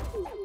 Woo!